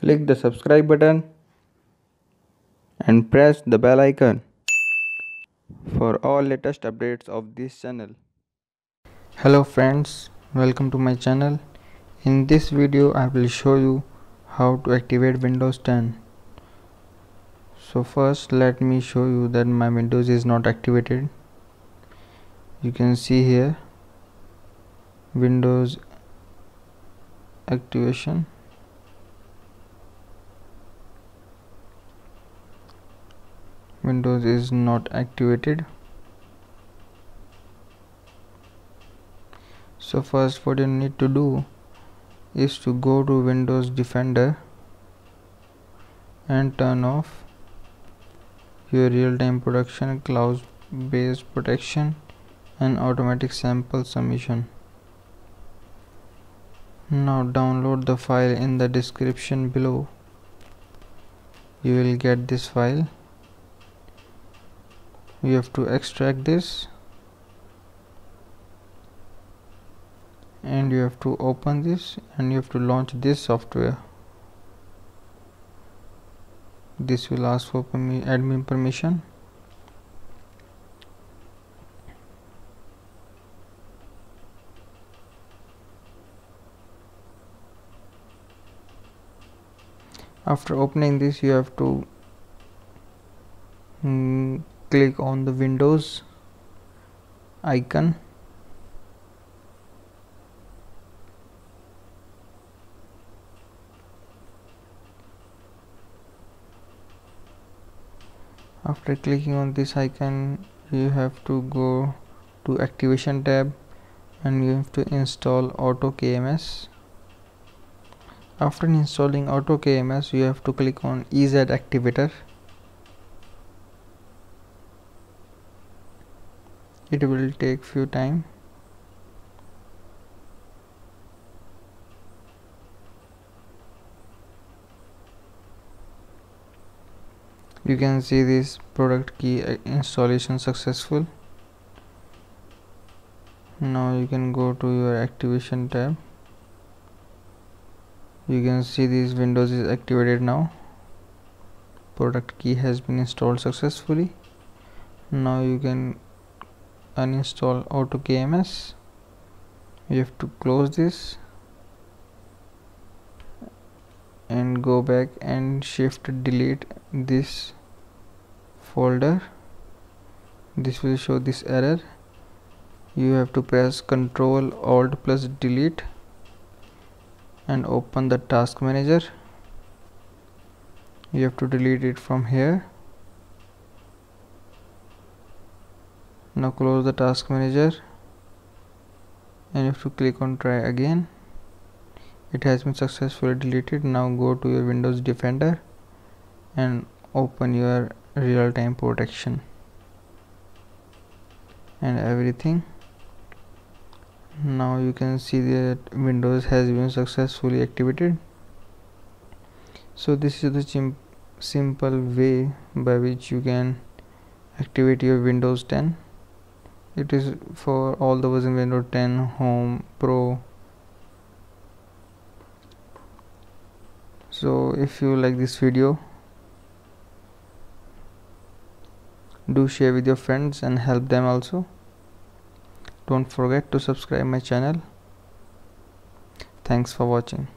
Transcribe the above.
Click the subscribe button and press the bell icon for all latest updates of this channel. Hello friends, welcome to my channel. In this video I will show you how to activate Windows 10. So first let me show you that my Windows is not activated. You can see here Windows activation Windows is not activated. So first what you need to do is to go to Windows Defender and turn off your real-time production cloud based protection and automatic sample submission. Now download the file in the description below. You will get this file you have to extract this. And you have to open this. And you have to launch this software. This will ask for admin permission. After opening this you have to mm, click on the windows icon. After clicking on this icon you have to go to activation tab and you have to install auto KMS after installing auto KMS you have to click on EZ activator it will take few time. You can see this product key uh, installation successful. Now you can go to your activation tab. You can see this windows is activated now. Product key has been installed successfully. Now you can uninstall auto KMS you have to close this and go back and shift delete this folder. This will show this error. You have to press ctrl alt plus delete and open the task manager. You have to delete it from here now close the task manager. And if you click on try again it has been successfully deleted. Now go to your windows defender and open your real-time protection. And everything. Now you can see that windows has been successfully activated. So this is the sim simple way by which you can activate your windows 10 it is for all the version windows 10 home pro. So if you like this video do share with your friends and help them also. Don't forget to subscribe my channel. Thanks for watching